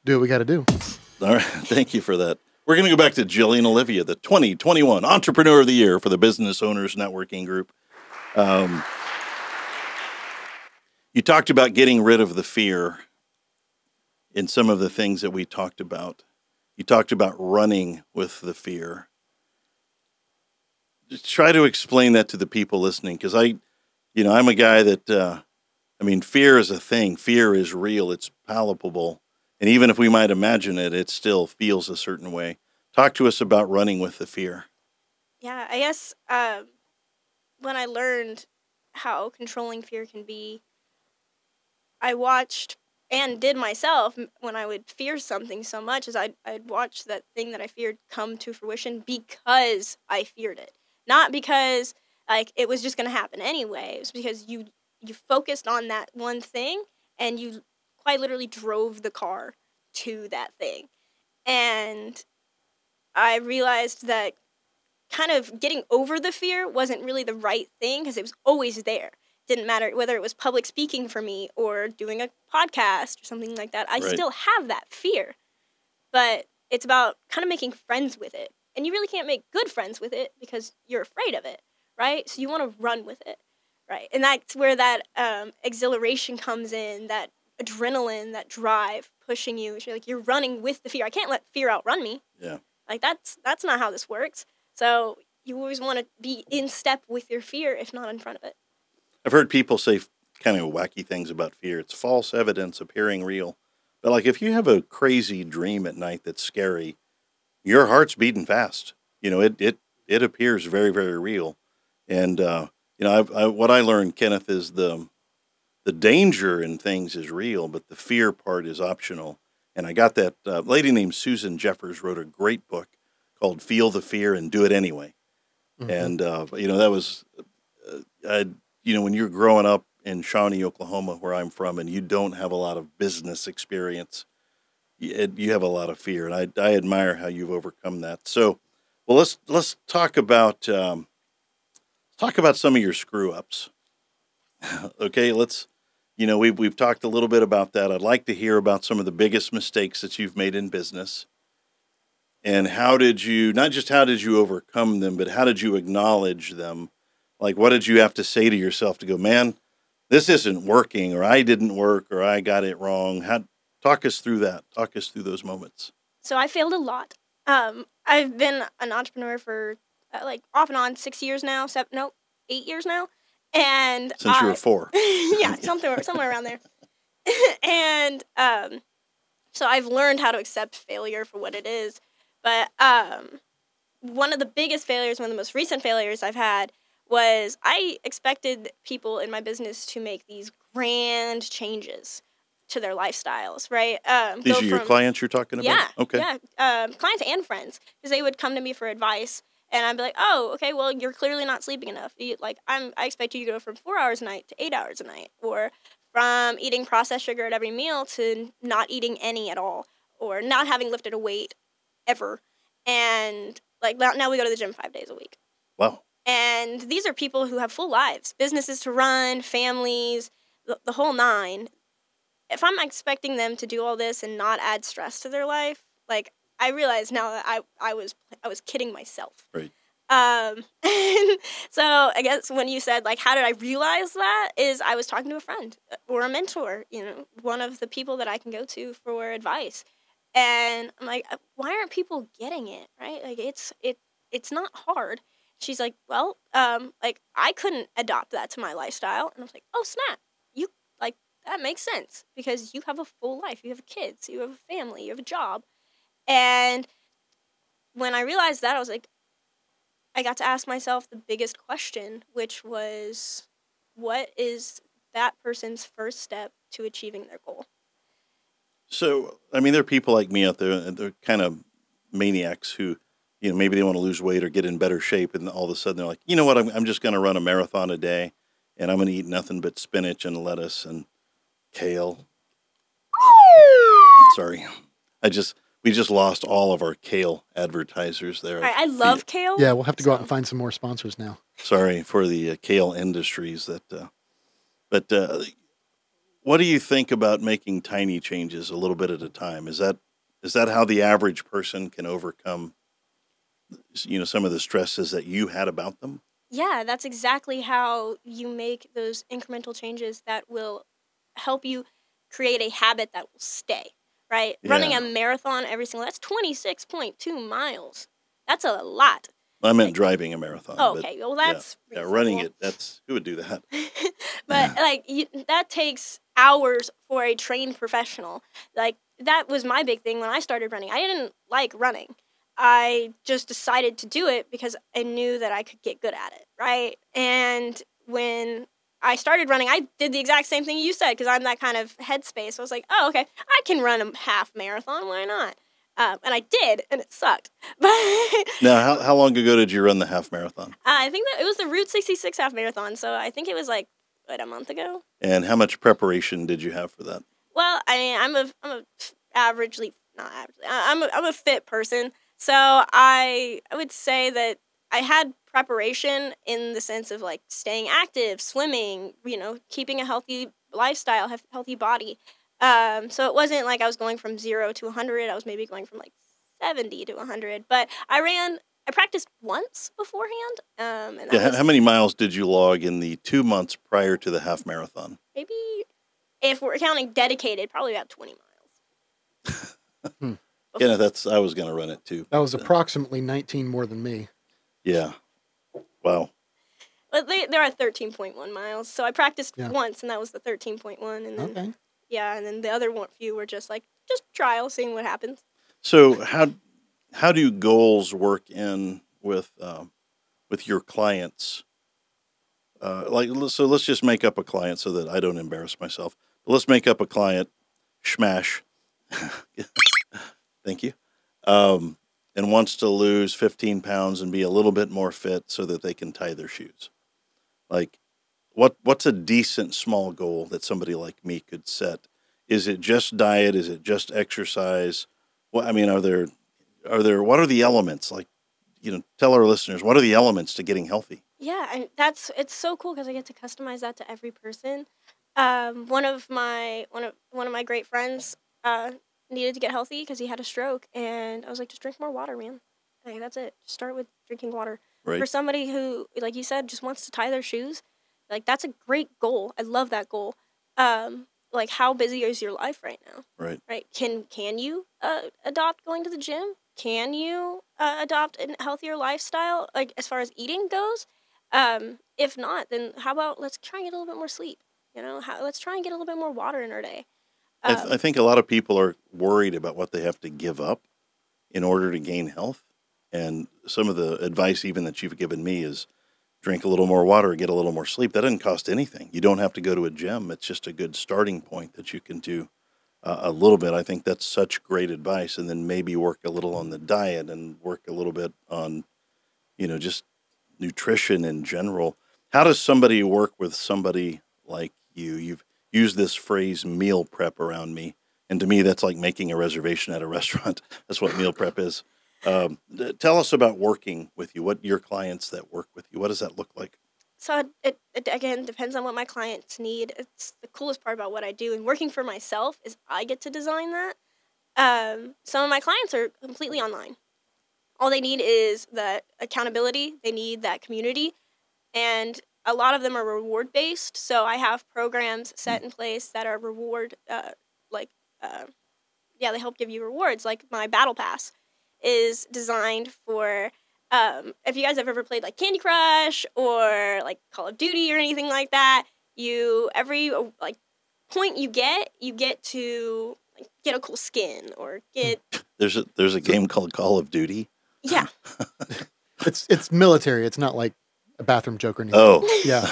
[SPEAKER 3] do what we got to do.
[SPEAKER 2] All right, thank you for that. We're going to go back to Gyllian Olivia, the 2021 Entrepreneur of the Year for the Business Owners Networking Group. Um, you talked about getting rid of the fear in some of the things that we talked about. You talked about running with the fear Just try to explain that to the people listening because I, you know, I'm a guy that, uh, I mean, fear is a thing. Fear is real. It's palpable, and even if we might imagine it, it still feels a certain way. Talk to us about running with the fear.
[SPEAKER 4] Yeah, I guess uh, when I learned how controlling fear can be, I watched and did myself when I would fear something so much as I'd, I'd watch that thing that I feared come to fruition because I feared it not because like it was just going to happen anyway. It was because you you focused on that one thing and you quite literally drove the car to that thing. And I realized that kind of getting over the fear wasn't really the right thing because it was always there. Didn't matter whether it was public speaking for me or doing a podcast or something like that. I right. still have that fear. But it's about kind of making friends with it and you really can't make good friends with it because you're afraid of it, right? So you want to run with it, right? And that's where that um, exhilaration comes in, that adrenaline, that drive pushing you. You're like you're running with the fear. I can't let fear outrun me.
[SPEAKER 2] Yeah.
[SPEAKER 4] Like that's that's not how this works. So you always want to be in step with your fear, if not in front of it.
[SPEAKER 2] I've heard people say kind of wacky things about fear. It's false evidence appearing real. But like if you have a crazy dream at night that's scary, your heart's beating fast. You know, it it it appears very very real, and uh, you know, I've, I, what I learned, Kenneth, is the the danger in things is real, but the fear part is optional. And I got that uh, lady named Susan Jeffers wrote a great book called "Feel the Fear and Do It Anyway," mm-hmm. and uh, you know that was, uh, I, you know, when you're growing up in Shawnee, Oklahoma, where I'm from, and you don't have a lot of business experience, you, it, you have a lot of fear, and I, I admire how you've overcome that. So, well, let's let's talk about um, talk about some of your screw ups. okay, let's you know we've we've talked a little bit about that. I'd like to hear about some of the biggest mistakes that you've made in business, and how did you not just how did you overcome them, but how did you acknowledge them? Like, what did you have to say to yourself to go, man? This isn't working, or I didn't work, or I got it wrong. How talk us through that? Talk us through those moments.
[SPEAKER 4] So I failed a lot. Um, I've been an entrepreneur for uh, like off and on six years now. Seven, no, eight years now. And
[SPEAKER 2] Since you
[SPEAKER 4] I-
[SPEAKER 2] were four.
[SPEAKER 4] yeah, something somewhere around there. and um, so I've learned how to accept failure for what it is. But um, one of the biggest failures, one of the most recent failures I've had, was I expected people in my business to make these grand changes to their lifestyles, right? Um,
[SPEAKER 2] These are your
[SPEAKER 4] from-
[SPEAKER 2] clients you're talking about?
[SPEAKER 4] yeah.
[SPEAKER 2] Okay.
[SPEAKER 4] Yeah. Um, clients and friends, because they would come to me for advice, and I'd be like, "Oh, okay. Well, you're clearly not sleeping enough. You, like, I'm. I expect you to go from four hours a night to eight hours a night, or from eating processed sugar at every meal to not eating any at all, or not having lifted a weight ever. And like now, now we go to the gym five days a week.
[SPEAKER 2] Wow.
[SPEAKER 4] And these are people who have full lives, businesses to run, families, the, the whole nine. If I'm expecting them to do all this and not add stress to their life, like I realize now that I, I was I was kidding myself.
[SPEAKER 2] Right.
[SPEAKER 4] Um, so I guess when you said like, how did I realize that? Is I was talking to a friend or a mentor, you know, one of the people that I can go to for advice, and I'm like, "Uh, why aren't people getting it? Right? Like it's it it's not hard. She's like, well, um, like I couldn't adopt that to my lifestyle, and I was like, oh snap, you like that makes sense because you have a full life, you have kids, you have a family, you have a job, and when I realized that, I was like, I got to ask myself the biggest question, which was, what is that person's first step to achieving their goal?
[SPEAKER 2] So, I mean, there are people like me out there, and they're kind of maniacs who, you know, maybe they want to lose weight or get in better shape, and all of a sudden they're like, you know what, I'm, I'm just going to run a marathon a day, and I'm going to eat nothing but spinach and lettuce and kale. Sorry, I just we just lost all of our kale advertisers there.
[SPEAKER 4] All right, I love kale.
[SPEAKER 3] Yeah, we'll have to go out and find some more sponsors now.
[SPEAKER 2] sorry for the uh, kale industries that uh, but uh, what do you think about making tiny changes a little bit at a time is that is that how the average person can overcome you know some of the stresses that you had about them
[SPEAKER 4] Yeah, that's exactly how you make those incremental changes that will help you create a habit that will stay, right? Running a marathon every single that's 26.2 miles. That's a lot.
[SPEAKER 2] i meant
[SPEAKER 4] Like-
[SPEAKER 2] driving a marathon
[SPEAKER 4] Oh, okay. Well, that's
[SPEAKER 2] yeah, running it that's who would do that
[SPEAKER 4] but like you, that takes hours for a trained professional. Like that was my big thing when I started running. I didn't like running. I just decided to do it because I knew that I could get good at it, right? And when I started running, I did the exact same thing you said because I'm that kind of headspace. I was like, oh, okay, I can run a half marathon. Why not? Um, and I did, and it sucked. But
[SPEAKER 2] now how, how long ago did you run the half marathon
[SPEAKER 4] I think that it was the Route 66 half marathon. So I think it was like what a month ago.
[SPEAKER 2] and how much preparation did you have for that
[SPEAKER 4] Well, I mean, I'm a I'm a averagely not averagely. I'm a, I'm a fit person, so I I would say that I had preparation in the sense of like staying active, swimming, you know, keeping a healthy lifestyle, have healthy body. Um, so it wasn't like I was going from zero to 100. I was maybe going from like 70 to 100. But I ran. I practiced once beforehand. Um, and
[SPEAKER 2] yeah how,
[SPEAKER 4] was
[SPEAKER 2] how many miles did you log in the two months prior to the half marathon
[SPEAKER 4] maybe if we're counting dedicated, probably about 20 miles.
[SPEAKER 2] yeah that's i was going to run it too
[SPEAKER 3] That was
[SPEAKER 2] uh,
[SPEAKER 3] approximately 19 more than me.
[SPEAKER 2] yeah wow
[SPEAKER 4] But they they're at thirteen point one miles. So I practiced
[SPEAKER 3] Yeah.
[SPEAKER 4] once, and that was the thirteen point one, and then
[SPEAKER 3] Okay.
[SPEAKER 4] yeah, and then the other one few were just like just trial, seeing what happens.
[SPEAKER 2] So how how do goals work in with um, with your clients? Uh, like so, let's just make up a client so that I don't embarrass myself. But let's make up a client, Smash. Thank you. Um, and wants to lose 15 pounds and be a little bit more fit so that they can tie their shoes. Like, what what's a decent small goal that somebody like me could set? Is it just diet? Is it just exercise? What I mean, are there are there what are the elements like? You know, tell our listeners what are the elements to getting healthy.
[SPEAKER 4] Yeah, and that's it's so cool because I get to customize that to every person. Um, one of my one of one of my great friends uh, needed to get healthy because he had a stroke, and I was like, just drink more water, man. Like that's it. Just start with drinking water.
[SPEAKER 2] Right.
[SPEAKER 4] For somebody who, like you said, just wants to tie their shoes, like that's a great goal. I love that goal. Um, like how busy is your life right now?
[SPEAKER 2] Right.
[SPEAKER 4] Right? Can can you uh, adopt going to the gym? Can you uh, adopt a healthier lifestyle, like as far as eating goes? Um, if not, then how about let's try and get a little bit more sleep. You know, how, let's try and get a little bit more water in our day.
[SPEAKER 2] I, th-
[SPEAKER 4] Um,
[SPEAKER 2] I think a lot of people are worried about what they have to give up in order to gain health. And some of the advice, even that you've given me, is drink a little more water, get a little more sleep. That doesn't cost anything. You don't have to go to a gym. It's just a good starting point that you can do uh, a little bit. I think that's such great advice. And then maybe work a little on the diet and work a little bit on, you know, just nutrition in general. How does somebody work with somebody like you? You've used this phrase meal prep around me. And to me, that's like making a reservation at a restaurant. That's what meal prep is. Um, tell us about working with you. What your clients that work with you? What does that look like?
[SPEAKER 4] So it, it again depends on what my clients need. It's the coolest part about what I do and working for myself is I get to design that. Um, some of my clients are completely online. All they need is that accountability. They need that community, and a lot of them are reward based. So I have programs set in place that are reward, uh, like, uh, yeah, they help give you rewards. Like my battle pass is designed for um, if you guys have ever played like Candy Crush or like Call of Duty or anything like that, you every uh, like point you get, you get to like, get a cool skin or get
[SPEAKER 2] There's a there's a game called Call of Duty.
[SPEAKER 4] yeah.
[SPEAKER 3] It's it's military. It's not like a bathroom joke or anything.
[SPEAKER 2] Oh,
[SPEAKER 3] Yeah,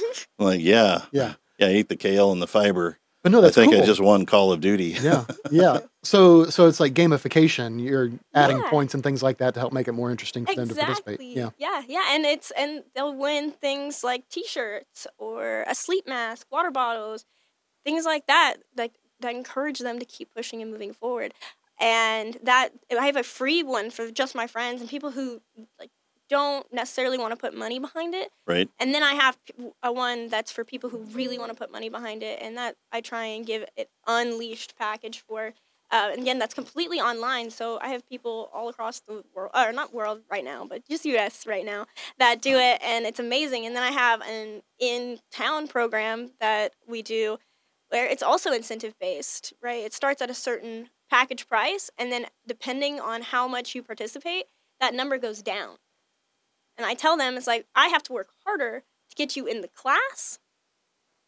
[SPEAKER 2] like yeah,
[SPEAKER 3] yeah.
[SPEAKER 2] yeah. I eat the kale and the fiber.
[SPEAKER 3] But no,
[SPEAKER 2] I
[SPEAKER 3] that's
[SPEAKER 2] think
[SPEAKER 3] cool.
[SPEAKER 2] I just won Call of Duty.
[SPEAKER 3] yeah, yeah. So so it's like gamification. You're adding
[SPEAKER 4] Yeah.
[SPEAKER 3] points and things like that to help make it more interesting for them to participate. Yeah.
[SPEAKER 4] yeah, yeah, and it's and they'll win things like T-shirts or a sleep mask, water bottles, things like that. Like that encourage them to keep pushing and moving forward. And that I have a free one for just my friends and people who like don't necessarily want to put money behind it.
[SPEAKER 2] Right.
[SPEAKER 4] And then I have a one that's for people who really want to put money behind it, and that I try and give it unleashed package for. Uh, and again, that's completely online. So I have people all across the world, or not world right now, but just U.S. right now that do it, and it's amazing. And then I have an in-town program that we do, where it's also incentive based. Right, it starts at a certain package price, and then depending on how much you participate, that number goes down. And I tell them it's like I have to work harder to get you in the class.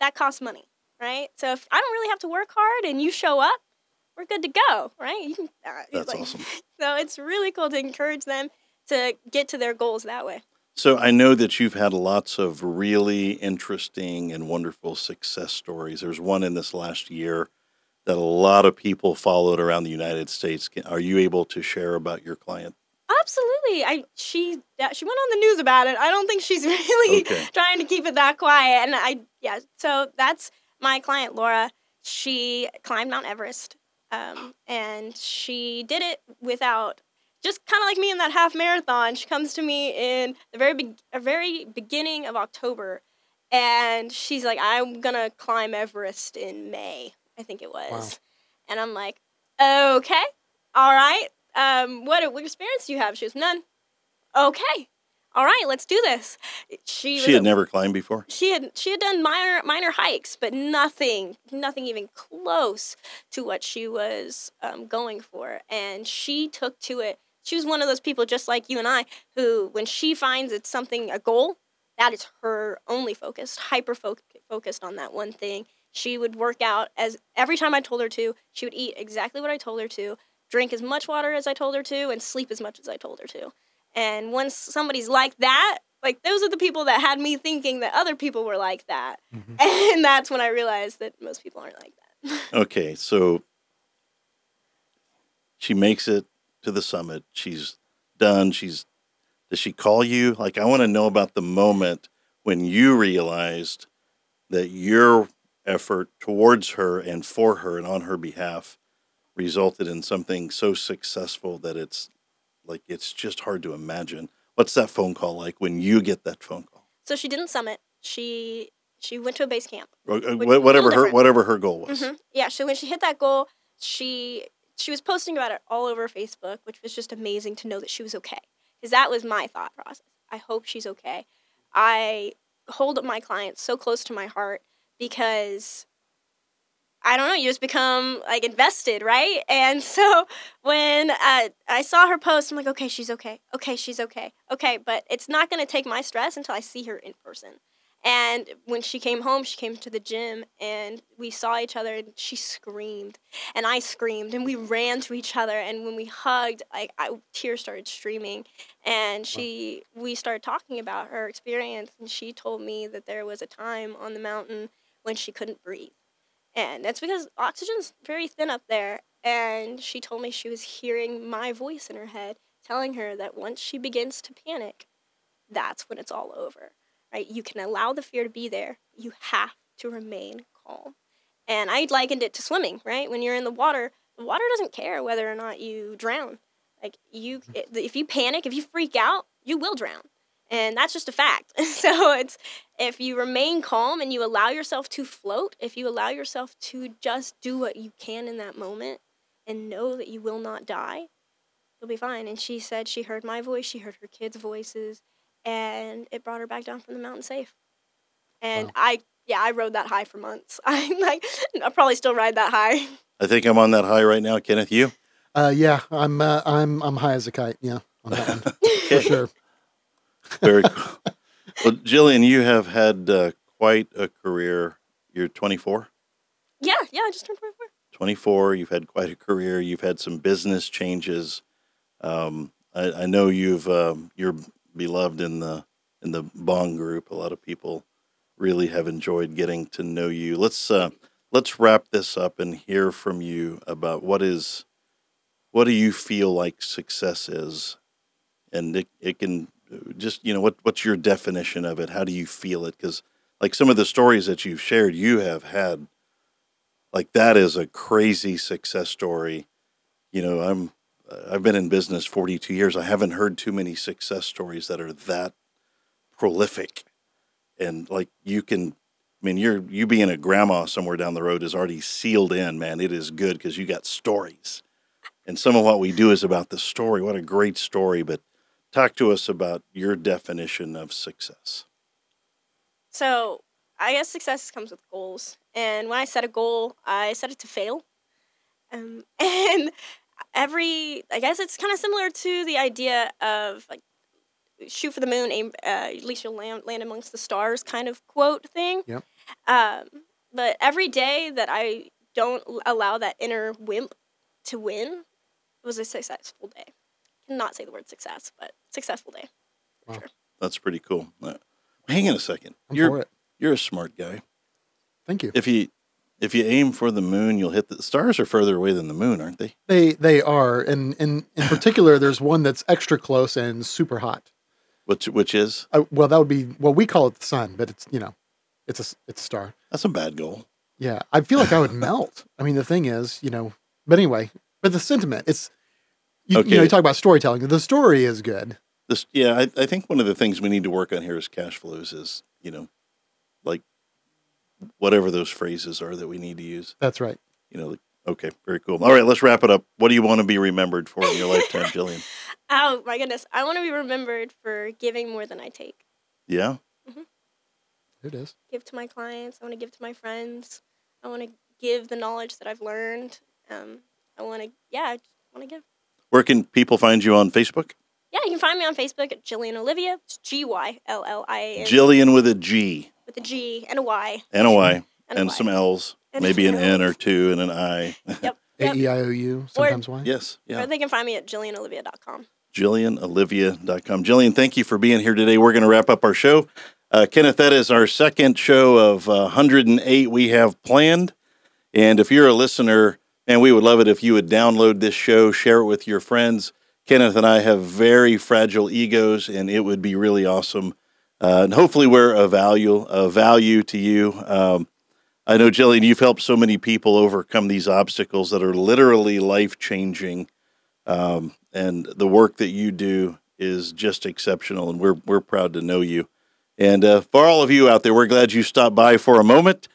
[SPEAKER 4] That costs money, right? So if I don't really have to work hard and you show up, we're good to go, right? You can. Uh,
[SPEAKER 2] That's
[SPEAKER 4] like-
[SPEAKER 2] awesome.
[SPEAKER 4] So it's really cool to encourage them to get to their goals that way.
[SPEAKER 2] So I know that you've had lots of really interesting and wonderful success stories. There's one in this last year that a lot of people followed around the United States. Are you able to share about your client?
[SPEAKER 4] Absolutely. I she she went on the news about it. I don't think she's really
[SPEAKER 2] Okay.
[SPEAKER 4] trying to keep it that quiet. And I yeah, so that's my client Laura. She climbed Mount Everest, um, and she did it without just kind of like me in that half marathon. She comes to me in the very be- a very beginning of October, and she's like, "I'm gonna climb Everest in May." I think it was,
[SPEAKER 3] Wow.
[SPEAKER 4] and I'm like, "Okay, all right. Um, what what experience do you have?" She goes, "None." Okay, all right, let's do this. She
[SPEAKER 2] She had
[SPEAKER 4] a-
[SPEAKER 2] never climbed before.
[SPEAKER 4] she had she had done minor minor hikes, but nothing nothing even close to what she was um, going for, and she took to it. She was one of those people, just like you and I, who when she finds it's something a goal, that is her only focus, hyper foc- focused on that one thing. She would work out as every time I told her to. She would eat exactly what I told her to, drink as much water as I told her to, and sleep as much as I told her to. And once somebody's like that, like those are the people that had me thinking that other people were like that.
[SPEAKER 3] Mhm.
[SPEAKER 4] And that's when I realized that most people aren't like that.
[SPEAKER 2] Okay, so she makes it to the summit. She's done. She's does she call you? Like I want to know about the moment when you realized that your effort towards her and for her and on her behalf resulted in something so successful that it's like it's just hard to imagine. What's that phone call like when you get that phone call?
[SPEAKER 4] So she didn't summit. She she went to a base camp.
[SPEAKER 2] Uh, whatever her whatever her goal was.
[SPEAKER 4] hmm Yeah. So when she hit that goal, she she was posting about it all over Facebook, which was just amazing to know that she was okay. Because that was my thought process. I hope she's okay. I hold my clients so close to my heart because I don't know, you just become like invested, right? And so when uh, I saw her post, I'm like, okay, she's okay. Okay, she's okay. Okay, but it's not going to take my stress until I see her in person. And when she came home, she came to the gym and we saw each other and she screamed and I screamed and we ran to each other and when we hugged, like I, tears started streaming and she we started talking about her experience and she told me that there was a time on the mountain when she couldn't breathe. And that's because oxygen's very thin up there and she told me she was hearing my voice in her head telling her that once she begins to panic, that's when it's all over right? You can allow the fear to be there. You have to remain calm. And I likened it to swimming, right? When you're in the water, the water doesn't care whether or not you drown. Like you, mm-hmm. if you panic, if you freak out, you will drown, and that's just a fact. so it's if you remain calm and you allow yourself to float, if you allow yourself to just do what you can in that moment, and know that you will not die, you'll be fine. And she said she heard my voice, she heard her kids' voices, and it brought her back down from the mountain safe. And
[SPEAKER 3] Wow.
[SPEAKER 4] I, yeah, I rode that high for months. I'm like, I'll probably still ride that high.
[SPEAKER 2] I think I'm on that high right now, Kenneth. You?
[SPEAKER 3] Uh, yeah, I'm uh, I'm I'm high as a kite. Yeah, on that one for sure.
[SPEAKER 2] Very cool. Well, Gyllian, you have had uh, quite a career. You're 24.
[SPEAKER 4] Yeah, yeah, I just turned 24.
[SPEAKER 2] 24. You've had quite a career. You've had some business changes. Um, I, I know you've um, you're beloved in the in the Bong group. A lot of people really have enjoyed getting to know you. Let's uh, let's wrap this up and hear from you about what is what do you feel like success is, and it it can just you know what what's your definition of it? How do you feel it? Because like some of the stories that you've shared, you have had like that is a crazy success story. You know, I'm I've been in business 42 years. I haven't heard too many success stories that are that prolific. And like you can I mean you're you being a grandma somewhere down the road is already sealed in, man. It is good because you got stories. And some of what we do is about the story. What a great story, but talk to us about your definition of success.
[SPEAKER 4] So I guess success comes with goals. And when I set a goal, I set it to fail. Um, and every, I guess it's kind of similar to the idea of like shoot for the moon, aim, uh, at least you'll land, land amongst the stars kind of quote thing.
[SPEAKER 3] Yep.
[SPEAKER 4] Um, but every day that I don't allow that inner wimp to win was a successful day. Cannot say the word success, but successful day.
[SPEAKER 2] Wow, That's pretty cool. Uh, hang on a second.
[SPEAKER 3] I'm
[SPEAKER 2] you're
[SPEAKER 3] for it.
[SPEAKER 2] you're a smart guy.
[SPEAKER 3] Thank you.
[SPEAKER 2] If you if you aim for the moon, you'll hit the, the stars are further away than the moon, aren't they?
[SPEAKER 3] They they are, and and in particular, there's one that's extra close and super hot.
[SPEAKER 2] Which which is
[SPEAKER 3] Uh, well, that would be well, we call it the sun, but it's you know, it's a s- it's a star.
[SPEAKER 2] that's a bad goal.
[SPEAKER 3] Yeah, I feel like I would melt. I mean, the thing is, you know, but anyway, but the sentiment, it's you, you know,
[SPEAKER 2] Okay.
[SPEAKER 3] you talk about storytelling. The story is good.
[SPEAKER 2] This yeah, I, I think one of the things we need to work on here is cash flows is, you know, like whatever those phrases are that we need to use.
[SPEAKER 3] That's right.
[SPEAKER 2] You know, like, okay, very cool. All right, let's wrap it up. What do you want to be remembered for in your lifetime, Gyllian?
[SPEAKER 4] Oh my goodness. I want to be remembered for giving more than I take.
[SPEAKER 2] Yeah?
[SPEAKER 3] There it is.
[SPEAKER 4] Give to my clients. I want to give to my friends. I want to give the knowledge that I've learned. Um, I want to, yeah, I want to give.
[SPEAKER 2] Where can people find you on Facebook?
[SPEAKER 4] Yeah, you can find me on Facebook at Gyllian Olivia. It's G Y L L I A N
[SPEAKER 2] Gyllian with a G
[SPEAKER 4] with a G and a Y
[SPEAKER 2] and a Y
[SPEAKER 4] and, a
[SPEAKER 2] and
[SPEAKER 4] Y.
[SPEAKER 2] some L's,
[SPEAKER 4] And
[SPEAKER 2] maybe an
[SPEAKER 4] some
[SPEAKER 2] N or two and an I.
[SPEAKER 4] Yep.
[SPEAKER 3] A
[SPEAKER 4] yep.
[SPEAKER 3] E I O U. Sometimes why?
[SPEAKER 2] yes,
[SPEAKER 4] Or
[SPEAKER 2] yeah.
[SPEAKER 4] they can find me at GyllianOlivia.com.
[SPEAKER 2] GyllianOlivia.com. Gyllian, thank you for being here today. We're going to wrap up our show. Uh, Kenneth, that is our second show of uh, 108 we have planned. And if you're a listener, man, we would love it if you would download this show, share it with your friends. Kenneth and I have very fragile egos, and it would be really awesome uh, and hopefully we're a value a value to you. Um, I know, Gyllian, you've helped so many people overcome these obstacles that are literally life changing, um, and the work that you do is just exceptional, and we're we're proud to know you. And uh, for all of you out there, we're glad you stopped by for a moment.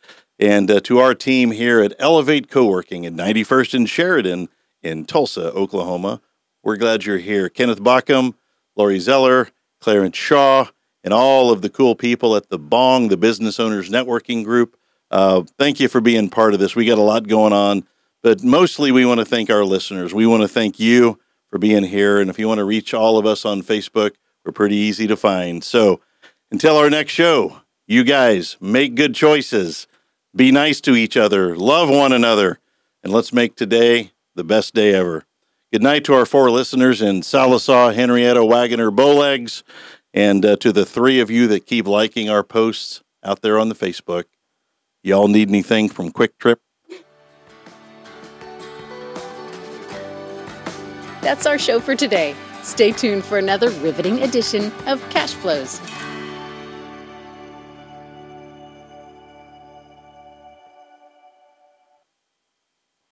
[SPEAKER 2] And uh, to our team here at Elevate Co-working at 91st and Sheridan in Tulsa, Oklahoma, we're glad you're here. Kenneth Baucum, Lori Zeller, Clarence Shaw, and all of the cool people at the Bong, the Business Owners Networking Group. Uh, thank you for being part of this. We got a lot going on, but mostly we want to thank our listeners. We want to thank you for being here. And if you want to reach all of us on Facebook, we're pretty easy to find. So until our next show, you guys make good choices, be nice to each other, love one another, and let's make today the best day ever. Good night to our four listeners in Sallisaw, Henrietta, Wagoner, Bowlegs, and uh, to the three of you that keep liking our posts out there on the Facebook. Y'all need anything from QuikTrip?
[SPEAKER 1] That's our show for today. Stay tuned for another riveting edition of Cash Flows.